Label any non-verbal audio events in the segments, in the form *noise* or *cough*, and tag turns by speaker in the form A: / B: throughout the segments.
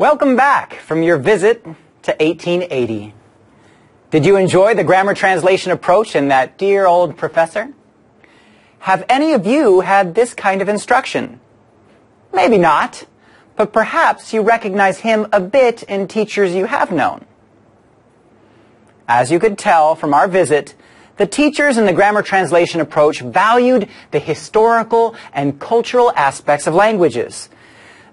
A: Welcome back from your visit to 1880. Did you enjoy the grammar translation approach and that dear old professor? Have any of you had this kind of instruction? Maybe not, but perhaps you recognize him a bit in teachers you have known. As you could tell from our visit, the teachers in the grammar translation approach valued the historical and cultural aspects of languages,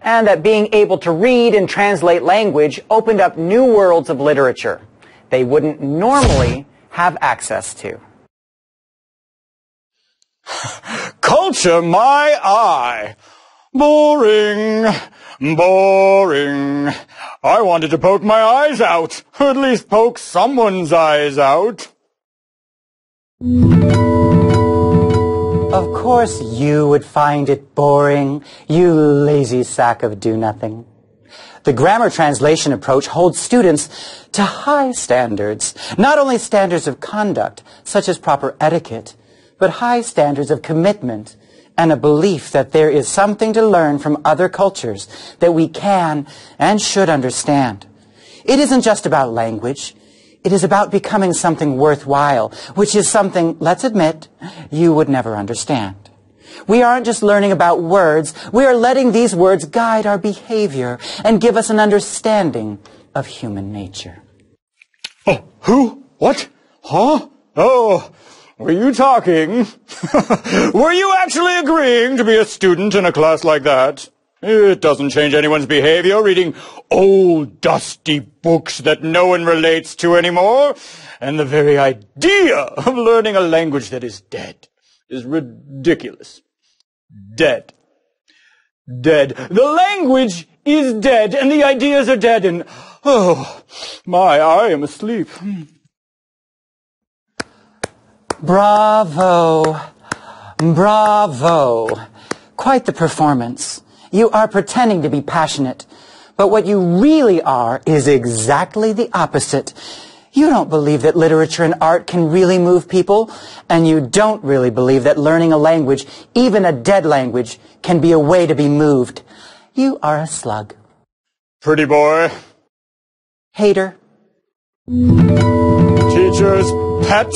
A: and that being able to read and translate language opened up new worlds of literature they wouldn't normally have access to. *sighs*
B: Culture my eye. Boring. Boring. I wanted to poke my eyes out, or at least poke someone's eyes out.
A: Of course you would find it boring, you lazy sack of do-nothing. The grammar translation approach holds students to high standards, not only standards of conduct, such as proper etiquette, but high standards of commitment and a belief that there is something to learn from other cultures that we can and should understand. It isn't just about language. It is about becoming something worthwhile, which is something, let's admit, you would never understand. We aren't just learning about words. We are letting these words guide our behavior and give us an understanding of human nature.
B: Oh, who? What? Huh? Oh, were you talking? *laughs* were you actually agreeing to be a student in a class like that? It doesn't change anyone's behavior reading old dusty books that no one relates to anymore. And the very idea of learning a language that is dead is ridiculous. Dead. Dead. The language is dead, and the ideas are dead, and oh, my, I am asleep.
A: Bravo. Bravo. Quite the performance. You are pretending to be passionate, but what you really are is exactly the opposite. You don't believe that literature and art can really move people, and you don't really believe that learning a language, even a dead language, can be a way to be moved. You are a slug.
B: Pretty boy.
A: Hater.
B: Teacher's pet.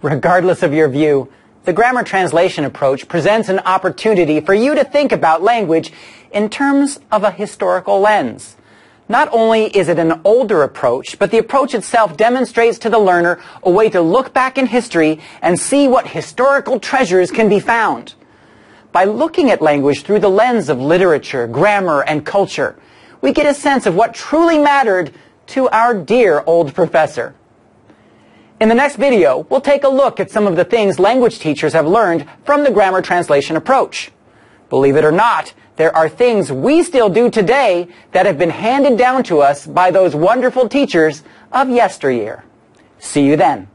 A: Regardless of your view, the grammar translation approach presents an opportunity for you to think about language in terms of a historical lens. Not only is it an older approach, but the approach itself demonstrates to the learner a way to look back in history and see what historical treasures can be found. By looking at language through the lens of literature, grammar, and culture, we get a sense of what truly mattered to our dear old professor. In the next video, we'll take a look at some of the things language teachers have learned from the grammar translation approach. Believe it or not, there are things we still do today that have been handed down to us by those wonderful teachers of yesteryear. See you then.